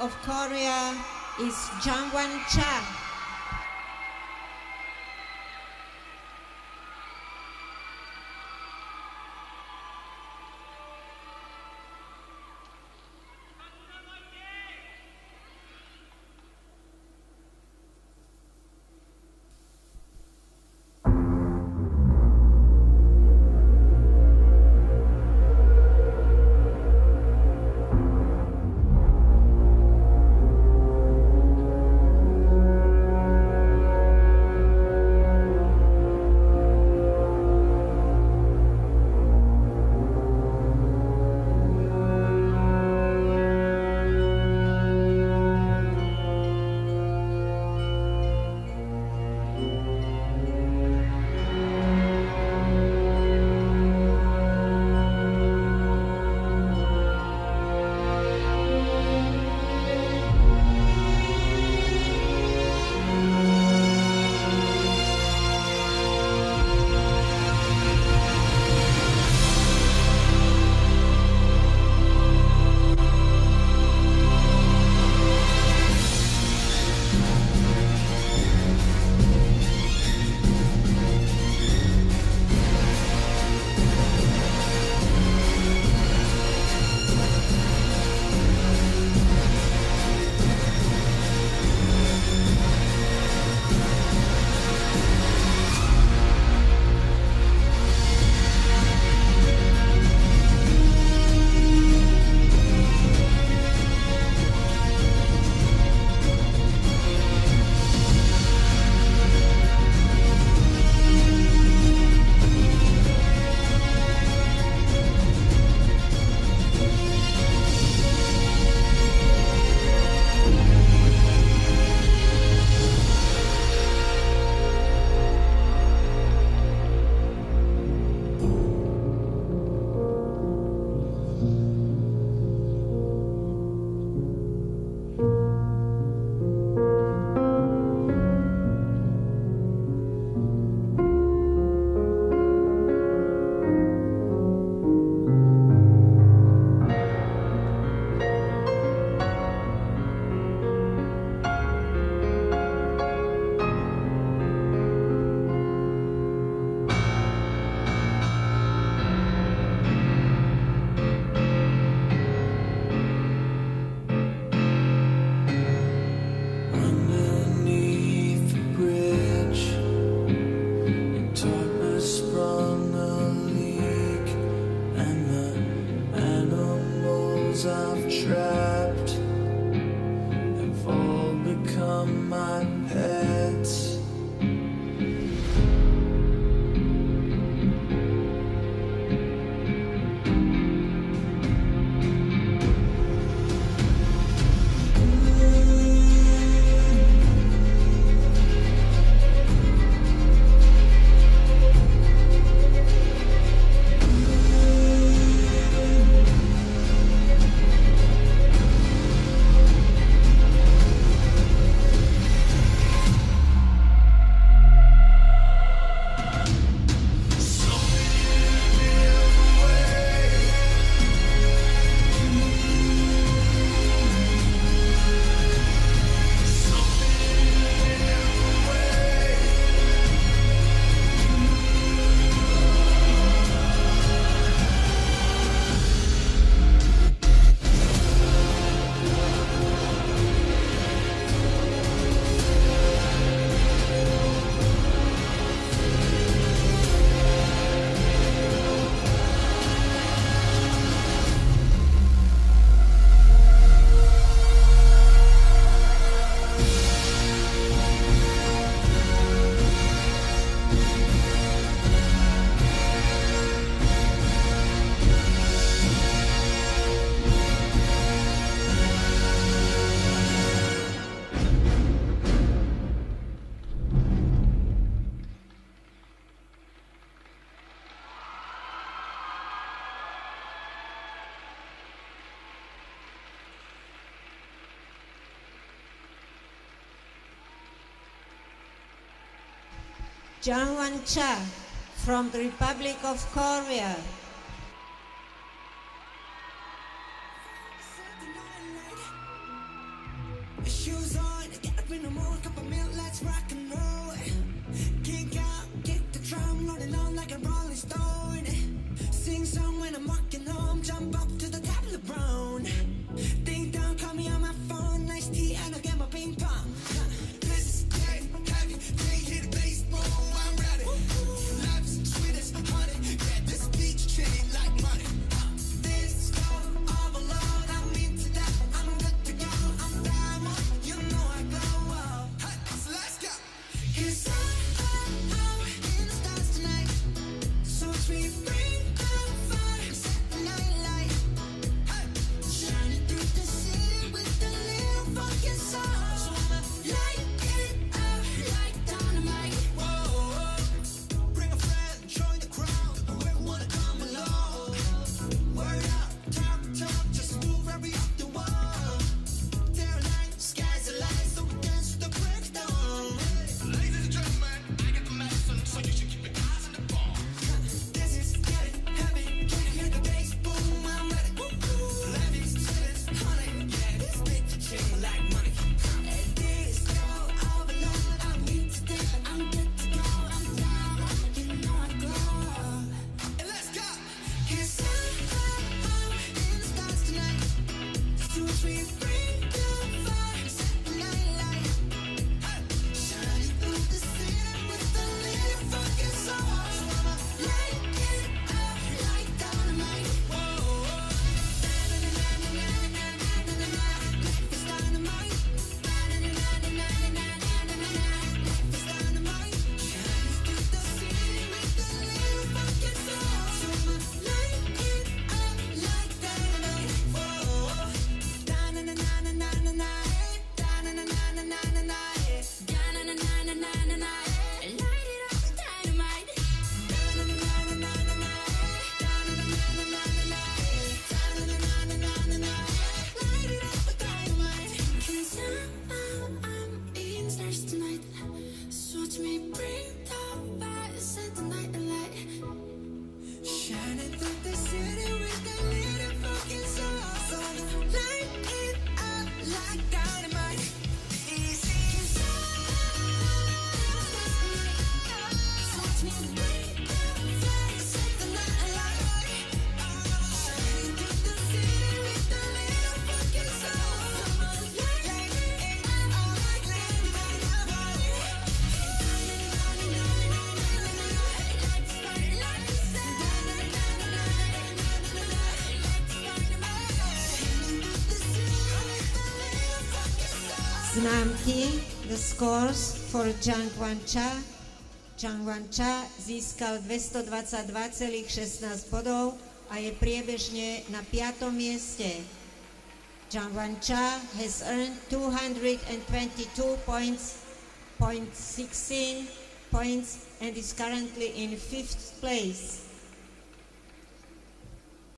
of Korea is Jangwan Cha. Jangwan Cha from the Republic of Korea. Shoes on, get up in the morning, Cause známky, the scores for Zhang Wancha. Zhang Wancha získal 222,16 bodov a je priebežne na 5. mieste. Zhang Wancha has earned 222 points, point 16 points and is currently in 5th place.